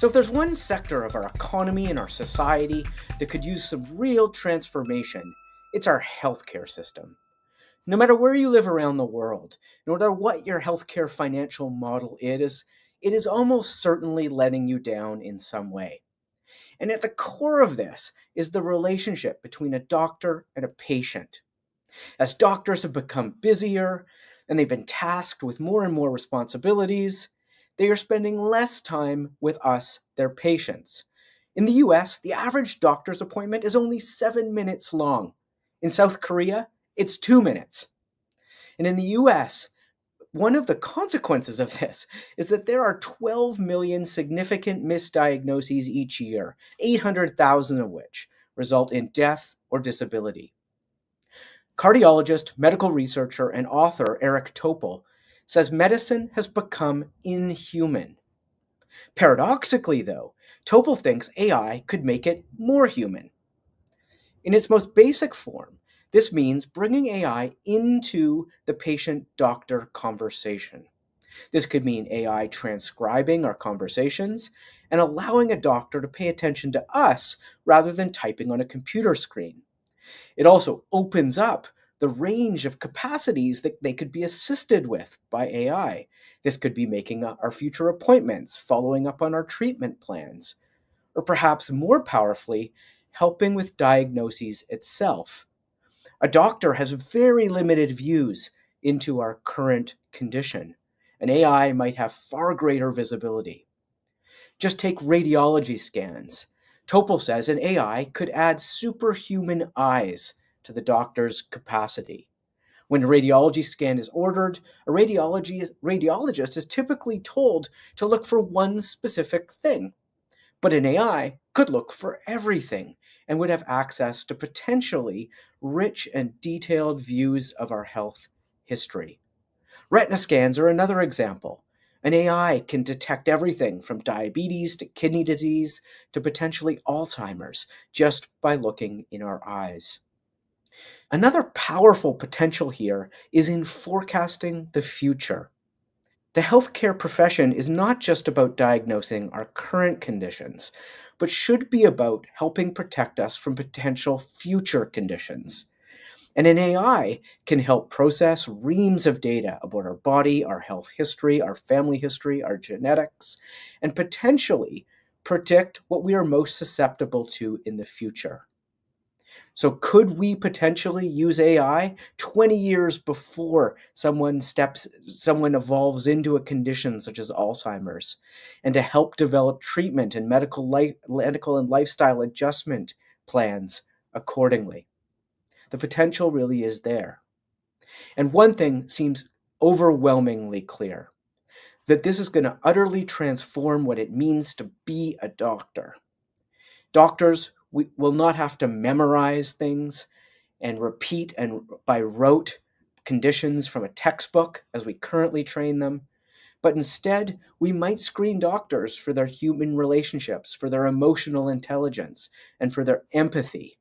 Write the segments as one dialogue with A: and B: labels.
A: So, if there's one sector of our economy and our society that could use some real transformation, it's our healthcare system. No matter where you live around the world, no matter what your healthcare financial model is, it is almost certainly letting you down in some way. And at the core of this is the relationship between a doctor and a patient. As doctors have become busier and they've been tasked with more and more responsibilities, they are spending less time with us, their patients. In the US, the average doctor's appointment is only seven minutes long. In South Korea, it's two minutes. And in the US, one of the consequences of this is that there are 12 million significant misdiagnoses each year, 800,000 of which result in death or disability. Cardiologist, medical researcher, and author Eric Topol says medicine has become inhuman. Paradoxically, though, Topol thinks AI could make it more human. In its most basic form, this means bringing AI into the patient doctor conversation. This could mean AI transcribing our conversations and allowing a doctor to pay attention to us rather than typing on a computer screen. It also opens up the range of capacities that they could be assisted with by AI. This could be making our future appointments, following up on our treatment plans, or perhaps more powerfully, helping with diagnoses itself. A doctor has very limited views into our current condition. An AI might have far greater visibility. Just take radiology scans. Topol says an AI could add superhuman eyes to the doctor's capacity. When a radiology scan is ordered, a radiologist is typically told to look for one specific thing. But an AI could look for everything and would have access to potentially rich and detailed views of our health history. Retina scans are another example. An AI can detect everything from diabetes to kidney disease to potentially Alzheimer's just by looking in our eyes. Another powerful potential here is in forecasting the future. The healthcare profession is not just about diagnosing our current conditions, but should be about helping protect us from potential future conditions. And an AI can help process reams of data about our body, our health history, our family history, our genetics, and potentially predict what we are most susceptible to in the future. So, could we potentially use AI 20 years before someone steps, someone evolves into a condition such as Alzheimer's, and to help develop treatment and medical, life, medical and lifestyle adjustment plans accordingly? The potential really is there. And one thing seems overwhelmingly clear that this is going to utterly transform what it means to be a doctor. Doctors we will not have to memorize things and repeat and by rote conditions from a textbook as we currently train them. But instead, we might screen doctors for their human relationships, for their emotional intelligence, and for their empathy.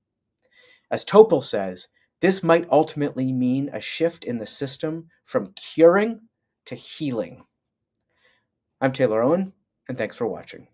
A: As Topol says, this might ultimately mean a shift in the system from curing to healing. I'm Taylor Owen, and thanks for watching.